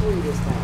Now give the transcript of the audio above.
そうでした。